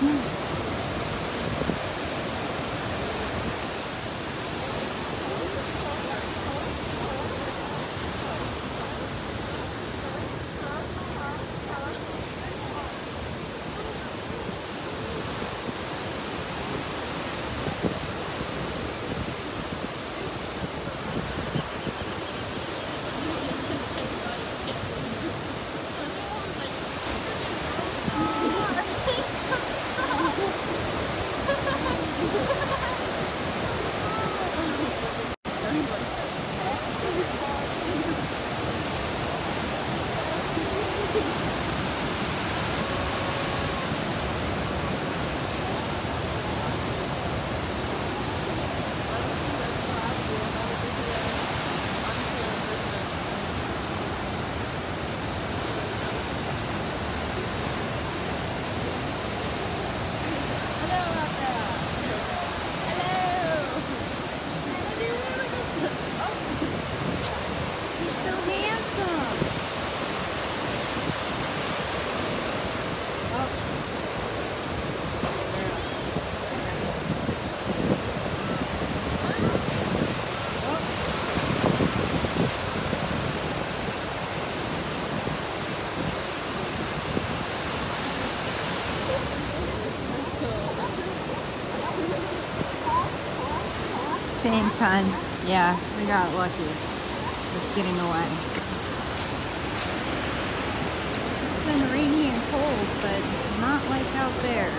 嗯。Saying, son? Yeah, we got lucky with getting away. It's been rainy and cold, but not like out there.